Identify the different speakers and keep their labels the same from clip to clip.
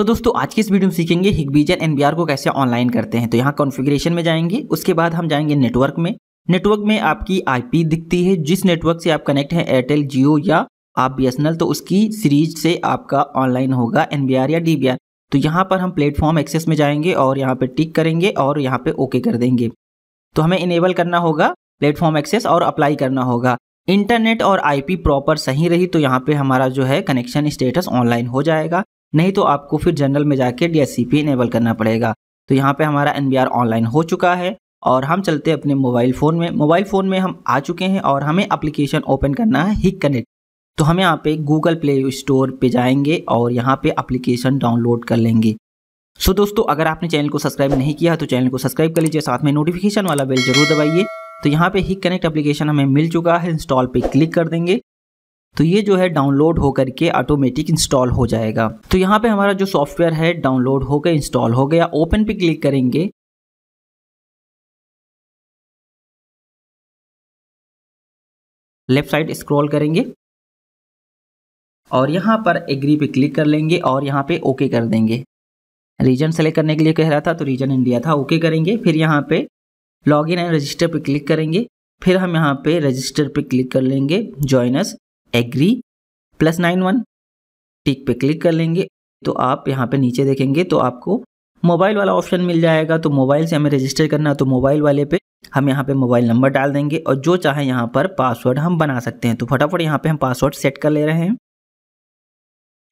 Speaker 1: सो so, दोस्तों आज की इस वीडियो में सीखेंगे हिगबीजन एनबीआर को कैसे ऑनलाइन करते हैं। तो यहाँ कॉन्फ़िगरेशन में जाएँगे उसके बाद हम जाएँगे नेटवर्क में। नेटवर्क में आपकी आईपी दिखती है जिस नेटवर्क से आप कनेक्ट हैं एयरटेल जियो या आप बीएसएनएल तो उसकी सीरीज़ से आपका ऑनलाइन होगा एनबीआर या डीबीआर तो यहाँ पर हम प्लेटफॉर्म एक्सेस में जाएँगे और यहाँ पर टिक करेंगे और यहाँ पर ओके कर देंगे। तो हमें इनेबल करना होगा प्लेटफॉर्म एक्सेस और अप्लाई करना होगा। इंटरनेट और आईपी प्रॉपर सही रही तो यहाँ पे हमारा जो है कनेक्शन स्टेटस ऑनलाइन हो जाएगा। नहीं तो आपको फिर जनरल में जाके डी एस इनेबल करना पड़ेगा। तो यहाँ पे हमारा एन ऑनलाइन हो चुका है और हम चलते अपने मोबाइल फ़ोन में। मोबाइल फ़ोन में हम आ चुके हैं और हमें अप्लीकेशन ओपन करना है हिक कनेक्ट तो हम यहाँ पे गूगल प्ले स्टोर पे जाएँगे और यहाँ पे अप्लीकेशन डाउनलोड कर लेंगे। सो दोस्तों, अगर आपने चैनल को सब्सक्राइब नहीं किया तो चैनल को सब्सक्राइब कर लीजिए। साथ में नोटिफिकेशन वाला बेल ज़रूर दबाइए। तो यहाँ पे हिक कनेक्ट एप्लीकेशन हमें मिल चुका है। इंस्टॉल पे क्लिक कर देंगे। तो ये जो है डाउनलोड होकर के ऑटोमेटिक इंस्टॉल हो जाएगा। तो यहाँ पे हमारा जो सॉफ्टवेयर है डाउनलोड होकर इंस्टॉल हो गया। ओपन पे क्लिक करेंगे। लेफ़्ट साइड स्क्रॉल करेंगे। और यहाँ पर एग्री पे क्लिक कर लेंगे और यहाँ पे ओके कर देंगे। रीजन सेलेक्ट करने के लिए कह रहा था तो रीजन इंडिया था ओके करेंगे। फिर यहाँ पे लॉगिन एंड रजिस्टर पे क्लिक करेंगे। फिर हम यहाँ पे रजिस्टर पे क्लिक कर लेंगे ज्वाइनस agree plus nine one tick पे क्लिक कर लेंगे। तो आप यहाँ पे नीचे देखेंगे तो आपको मोबाइल वाला ऑप्शन मिल जाएगा। तो मोबाइल से हमें रजिस्टर करना तो मोबाइल वाले पे हम यहाँ पे मोबाइल नंबर डाल देंगे और जो चाहे यहाँ पर पासवर्ड हम बना सकते हैं। तो फटाफट यहाँ पे हम पासवर्ड सेट कर ले रहे हैं।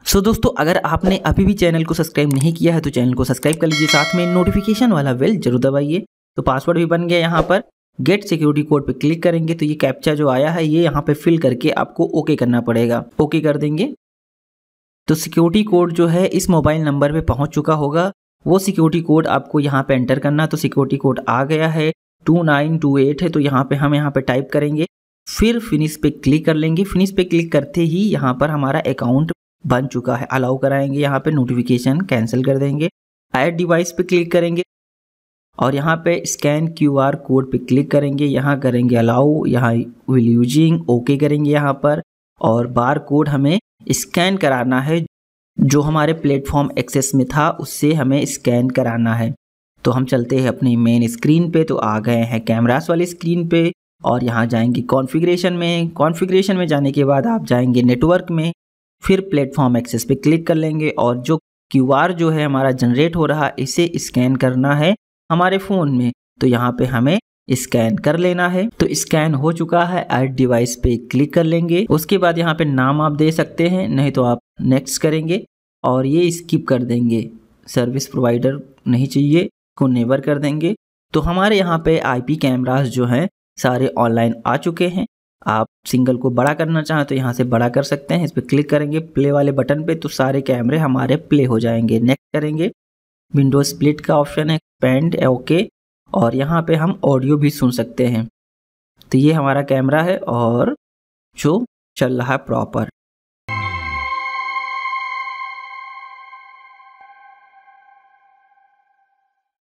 Speaker 1: सो so, दोस्तों अगर आपने अभी भी चैनल को सब्सक्राइब नहीं किया है तो चैनल को सब्सक्राइब कर लीजिए। साथ में नोटिफिकेशन वाला बेल ज़रूर दबाइए। तो पासवर्ड भी बन गया यहाँ पर। गेट सिक्योरिटी कोड पे क्लिक करेंगे तो ये कैप्चा जो आया है, ये यहाँ पे फिल करके आपको ओके करना पड़ेगा। ओके कर देंगे। तो सिक्योरिटी कोड जो है, इस मोबाइल नंबर पे पहुँच चुका होगा। वो सिक्योरिटी कोड आपको यहाँ पे एंटर करना तो सिक्योरिटी कोड आ गया है। टू नाइन टू एट है तो यहाँ पे हम यहाँ पे टाइप करेंगे। फिर फिनिश पे क्लिक कर लेंगे। फिनिश पे क्लिक करते ही यहाँ पर हमारा अकाउंट बन चुका है। अलाउ कराएँगे, यहाँ पे नोटिफिकेशन कैंसिल कर देंगे। ऐड डिवाइस पे क्लिक करेंगे। और यहाँ पे स्कैन क्यू आर कोड पे क्लिक करेंगे, यहाँ करेंगे अलाउ यहाँ विल यूजिंग ओके करेंगे यहाँ पर और बार कोड हमें स्कैन कराना है, जो हमारे प्लेटफॉर्म एक्सेस में था, उससे हमें स्कैन कराना है। तो हम चलते हैं अपनी मेन स्क्रीन पे तो आ गए हैं कैमरास वाली स्क्रीन पे और यहाँ जाएँगे कॉन्फ़िगरेशन में। कॉन्फ़िगरेशन में जाने के बाद आप जाएँगे नेटवर्क में, फिर प्लेटफॉर्म एक्सेस पे क्लिक कर लेंगे और जो क्यूआर जो है हमारा जनरेट हो रहा, इसे स्कैन करना है। हमारे फ़ोन में। तो यहाँ पे हमें स्कैन कर लेना है। तो स्कैन हो चुका है, ऐड डिवाइस पे क्लिक कर लेंगे। उसके बाद यहाँ पे नाम आप दे सकते हैं, नहीं तो आप नेक्स्ट करेंगे और ये स्किप कर देंगे। सर्विस प्रोवाइडर नहीं चाहिए, को नेवर कर देंगे। तो हमारे यहाँ पे आईपी कैमरास जो हैं, सारे ऑनलाइन आ चुके हैं। आप सिंगल को बड़ा करना चाहें तो यहाँ से बड़ा कर सकते हैं। इस पर क्लिक करेंगे प्ले वाले बटन पे तो सारे कैमरे हमारे प्ले हो जाएँगे। नेक्स्ट करेंगे। विंडो स्प्लिट का ऑप्शन है पेंड ओके, और यहाँ पे हम ऑडियो भी सुन सकते हैं। तो ये हमारा कैमरा है और जो चल रहा है प्रॉपर।